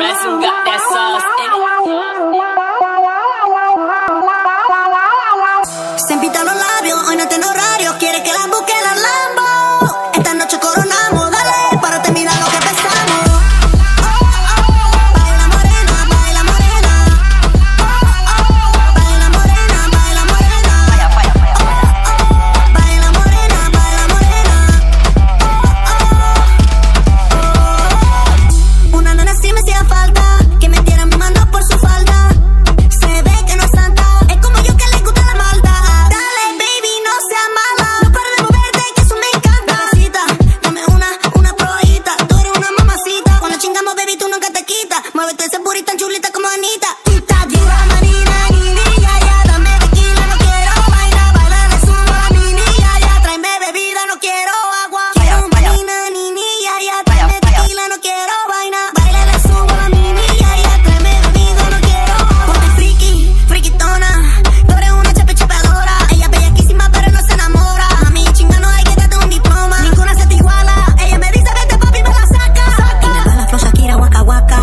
Ransom got that sauce in it. Tan chulita como Anita. Tú estás dura, manina, nini, ya, ya. Dame tequila, no quiero vaina. Baila, le subo a mi niña, ya. Tráeme bebida, no quiero agua. Quiero manina, nini, ya, ya. Tráeme tequila, no quiero vaina. Baila, le subo a mi niña, ya. Tráeme bebida, no quiero agua. Ponte friki, friquitona. Tú eres una chape chapeadora. Ella es bellaquísima, pero no se enamora. A mí chinga no hay que darte un diploma. Ninguna se te iguala. Ella me dice, vete papi, me la saca. Y me da la flor Shakira, waka waka.